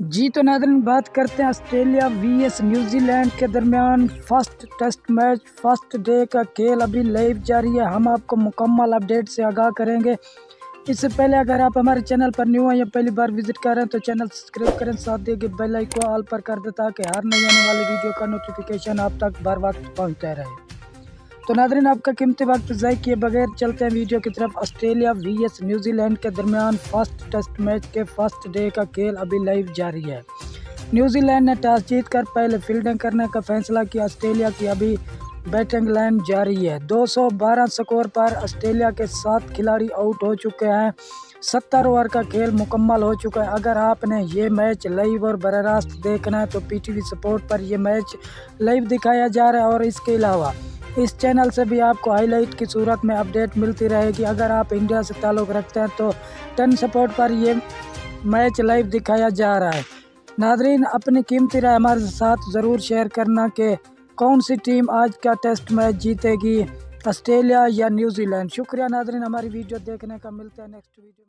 जी तो नादरन, बात करते हैं ऑस्ट्रेलिया वी एस न्यूजीलैंड के दरमियान। First test match first day का खेल अभी लाइव जारी है। हम आपको मुकम्मल अपडेट से आगाह करेंगे। इससे पहले अगर आप हमारे चैनल पर न्यू हैं या पहली बार विज़िट कर रहे हैं तो चैनल सब्सक्राइब करें। साथ देगी बेल आइकन ऑल पर कर दे ताकि हर नई आने वाली वीडियो का नोटिफिकेशन आप तक बर वक्त पहुँचता रहे। तो नादरीन, आपका कीमती वक्त ज़ाय किए बगैर चलते हैं वीडियो की तरफ़। ऑस्ट्रेलिया वी एस न्यूजीलैंड के दरमियान फ़र्स्ट टेस्ट मैच के फ़र्स्ट डे का खेल अभी लाइव जारी है। न्यूजीलैंड ने टॉस जीत कर पहले फील्डिंग करने का फैसला किया। ऑस्ट्रेलिया की अभी बैटिंग लाइन जारी है। 212 स्कोर पर ऑस्ट्रेलिया के सात खिलाड़ी आउट हो चुके हैं। सत्तर ओवर का खेल मुकम्मल हो चुका है। अगर आपने ये मैच लाइव और बर रास्त देखना है तो पीटीवी सपोर्ट पर यह मैच लाइव दिखाया जा रहा है और इसके अलावा इस चैनल से भी आपको हाईलाइट की सूरत में अपडेट मिलती रहेगी। अगर आप इंडिया से ताल्लुक़ रखते हैं तो टन सपोर्ट पर ये मैच लाइव दिखाया जा रहा है। नादरीन अपनी कीमती राय हमारे साथ ज़रूर शेयर करना कि कौन सी टीम आज का टेस्ट मैच जीतेगी, ऑस्ट्रेलिया या न्यूजीलैंड। शुक्रिया नादरीन हमारी वीडियो देखने का, मिलता है नेक्स्ट वीडियो